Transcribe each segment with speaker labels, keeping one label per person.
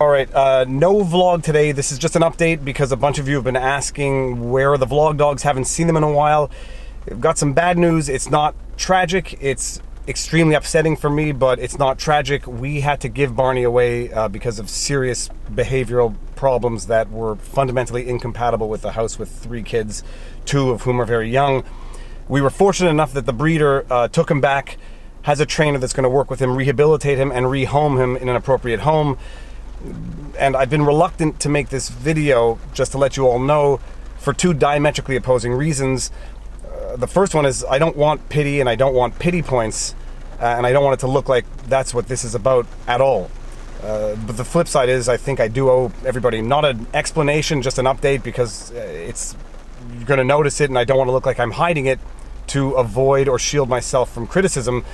Speaker 1: All right, uh, no vlog today. This is just an update because a bunch of you have been asking where are the vlog dogs. Haven't seen them in a while. I've got some bad news. It's not tragic. It's extremely upsetting for me, but it's not tragic. We had to give Barnie away uh, because of serious behavioral problems that were fundamentally incompatible with the house with three kids, two of whom are very young. We were fortunate enough that the breeder uh, took him back, has a trainer that's going to work with him, rehabilitate him, and rehome him in an appropriate home. And I've been reluctant to make this video just to let you all know for two diametrically opposing reasons the first one is I don't want pity and I don't want pity points, uh, and I don't want it to look like that's what this is about at all. Uh, but the flip side is I think I do owe everybody not an explanation, just an update because uh, it's you're going to notice it, and I don't want to look like I'm hiding it to avoid or shield myself from criticism.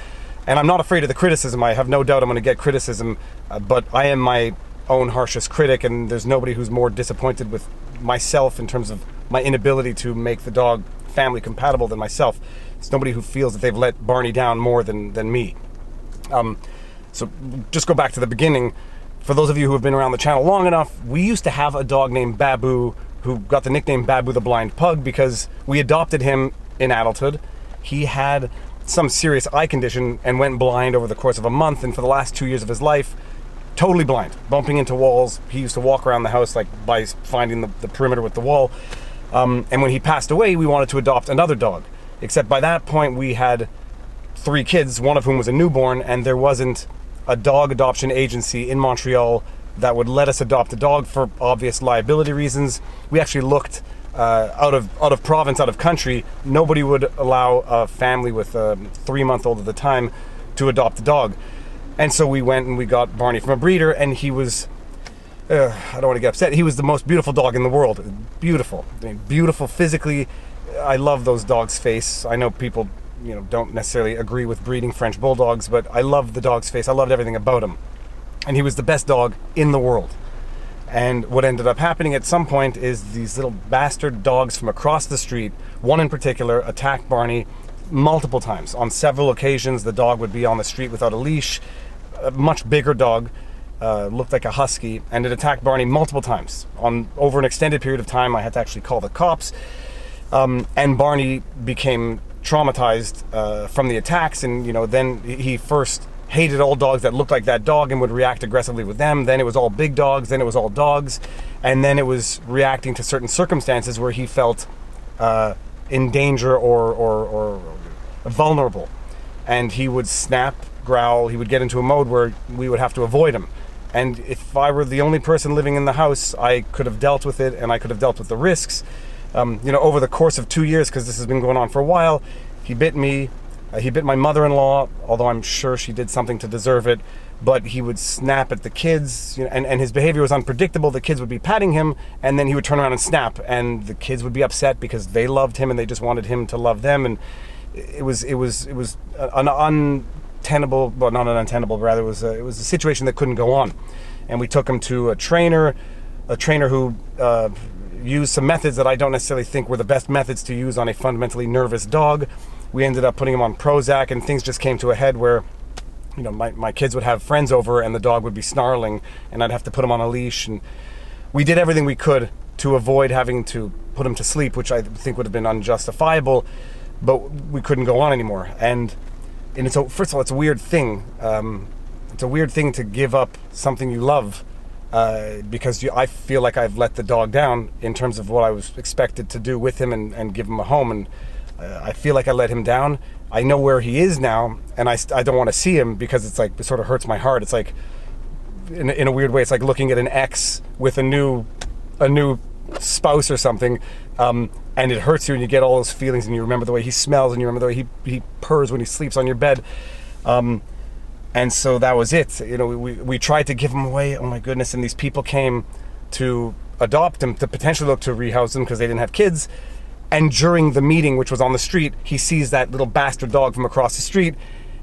Speaker 1: And I'm not afraid of the criticism. I have no doubt I'm going to get criticism, uh, but I am my own harshest critic, and there's nobody who's more disappointed with myself in terms of my inability to make the dog family compatible than myself. It's nobody who feels that they've let Barnie down more than, than me. Um, so just go back to the beginning. For those of you who have been around the channel long enough, we used to have a dog named Babu who got the nickname Babu the Blind Pug because we adopted him in adulthood. He had some serious eye condition and went blind over the course of a month, and for the last two years of his life, totally blind, bumping into walls. He used to walk around the house like by finding the, the perimeter with the wall. Um, and when he passed away, we wanted to adopt another dog. Except by that point, we had three kids, one of whom was a newborn, and there wasn't a dog adoption agency in Montreal that would let us adopt a dog for obvious liability reasons. We actually looked uh, out of out of province, out of country. Nobody would allow a family with a three month old at the time to adopt a dog, and so we went and we got Barnie from a breeder, and he was uh, I don't want to get upset. He was the most beautiful dog in the world. Beautiful, I mean, beautiful physically. I love those dogs' face. I know people, you know, don't necessarily agree with breeding French bulldogs, but I love the dog's face. I loved everything about him, and he was the best dog in the world. And what ended up happening at some point is these little bastard dogs from across the street, one in particular, attacked Barnie multiple times. On several occasions, the dog would be on the street without a leash. A much bigger dog uh, looked like a husky, and it attacked Barnie multiple times. On over an extended period of time, I had to actually call the cops, um, and Barnie became traumatized uh, from the attacks. And you know, then he first hated all dogs that looked like that dog and would react aggressively with them. Then it was all big dogs. Then it was all dogs, and then it was reacting to certain circumstances where he felt uh, in danger or, or, or vulnerable, and he would snap, growl. He would get into a mode where we would have to avoid him and if I were the only person living in the house, I could have dealt with it and I could have dealt with the risks. Um, you know, over the course of two years, because this has been going on for a while, he bit me. Uh, he bit my mother in law, although I'm sure she did something to deserve it. But he would snap at the kids, you know, and, and his behavior was unpredictable. The kids would be patting him, and then he would turn around and snap, and the kids would be upset because they loved him and they just wanted him to love them. And it was it was it was an un untenable, well, not an untenable, rather it was a, it was a situation that couldn't go on. And we took him to a trainer, a trainer who uh, used some methods that I don't necessarily think were the best methods to use on a fundamentally nervous dog. We ended up putting him on Prozac, and things just came to a head where, you know, my, my kids would have friends over, and the dog would be snarling, and I'd have to put him on a leash. And we did everything we could to avoid having to put him to sleep, which I think would have been unjustifiable, but we couldn't go on anymore. And and it's a, first of all, it's a weird thing. Um, it's a weird thing to give up something you love uh, because you, I feel like I've let the dog down in terms of what I was expected to do with him and, and give him a home, and uh, I feel like I let him down. I know where he is now, and I, I don't want to see him because it's like it sort of hurts my heart. It's like in, in a weird way, it's like looking at an ex with a new a new spouse or something, um, and it hurts you, and you get all those feelings, and you remember the way he smells, and you remember the way he, he purrs when he sleeps on your bed. Um, and so that was it. You know, we, we tried to give him away. Oh my goodness! And these people came to adopt him to potentially look to rehouse him because they didn't have kids. And during the meeting, which was on the street, he sees that little bastard dog from across the street,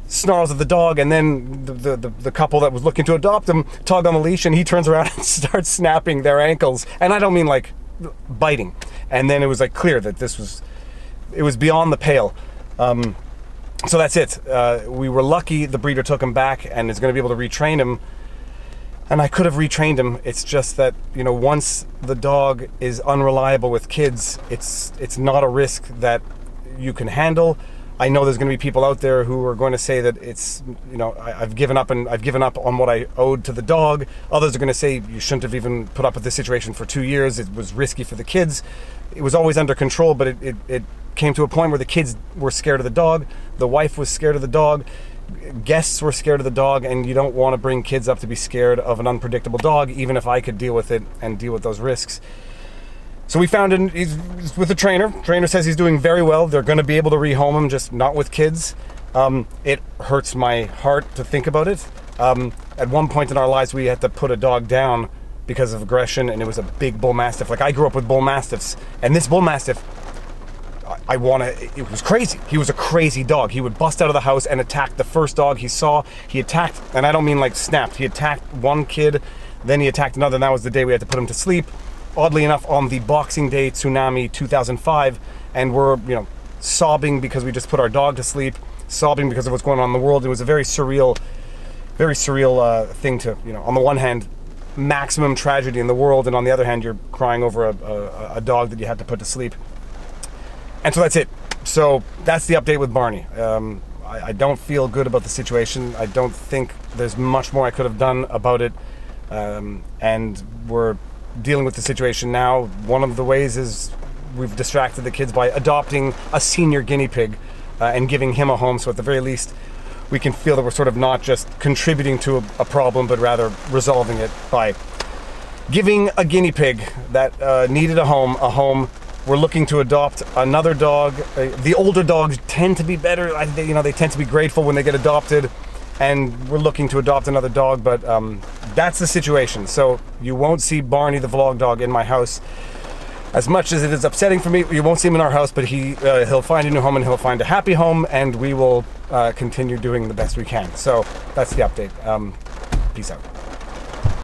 Speaker 1: snarls at the dog, and then the, the, the, the, couple that was looking to adopt him tug on the leash, and he turns around and starts snapping their ankles. And I don't mean like biting. And then it was like clear that this was, it was beyond the pale. Um, so that's it. Uh, we were lucky the breeder took him back and is going to be able to retrain him. and I could have retrained him. It's just that you know once the dog is unreliable with kids, it's it's not a risk that you can handle. I know there's going to be people out there who are going to say that it's you know I, have given up and I've given up on what I owed to the dog. Others are going to say you shouldn't have even put up with this situation for two years. It was risky for the kids. It was always under control, but it, it, it came to a point where the kids were scared of the dog. The wife was scared of the dog guests were scared of the dog, and you don't want to bring kids up to be scared of an unpredictable dog, even if I could deal with it and deal with those risks. So we found him, he's with a trainer. Trainer says he's doing very well. They're going to be able to rehome him, just not with kids. Um, it hurts my heart to think about it. Um, at one point in our lives, we had to put a dog down because of aggression, and it was a big bull mastiff. Like I grew up with bull mastiffs, and this bull mastiff I want to. It was crazy. He was a crazy dog. He would bust out of the house and attack the first dog he saw. He attacked, and I don't mean like snapped. He attacked one kid, then he attacked another, and that was the day we had to put him to sleep. Oddly enough, on the Boxing Day tsunami 2005, and we're you know sobbing because we just put our dog to sleep, sobbing because of what's going on in the world. It was a very surreal, very surreal uh, thing to you know. On the one hand, maximum tragedy in the world, and on the other hand, you're crying over a, a, a dog that you had to put to sleep. And so that's it. So that's the update with Barnie. Um, I, I, don't feel good about the situation. I don't think there's much more I could have done about it. Um, and we're dealing with the situation now. One of the ways is we've distracted the kids by adopting a senior guinea pig uh, and giving him a home. So at the very least, we can feel that we're sort of not just contributing to a, a problem, but rather resolving it by giving a guinea pig that uh, needed a home a home we're looking to adopt another dog. Uh, the older dogs tend to be better. you know, they tend to be grateful when they get adopted, and we're looking to adopt another dog. But um, that's the situation. So you won't see Barnie the vlog dog in my house. As much as it is upsetting for me, you won't see him in our house, but he uh, he'll find a new home and he'll find a happy home, and we will uh, continue doing the best we can. So that's the update. Um, peace out.